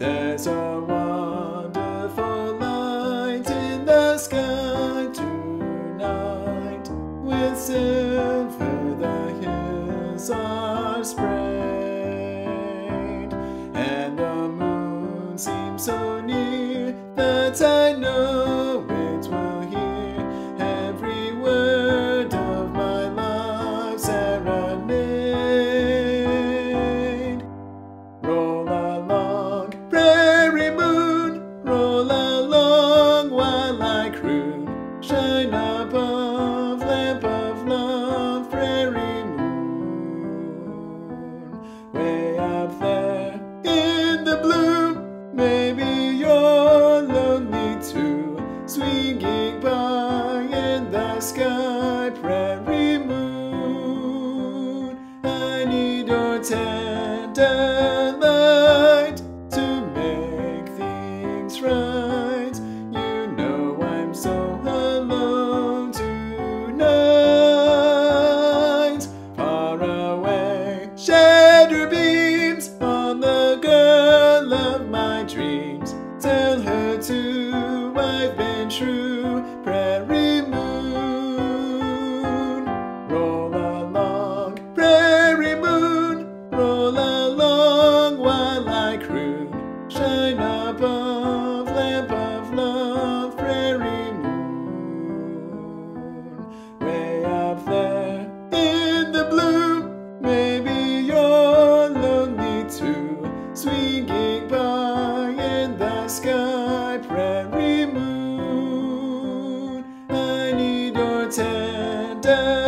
There's a wonderful light in the sky tonight. With silver the hills are sky, prairie moon. I need your tender light to make things right. You know I'm so alone tonight. Far away, shed your beams on the girl of my dreams. Tell her too I've been true, day.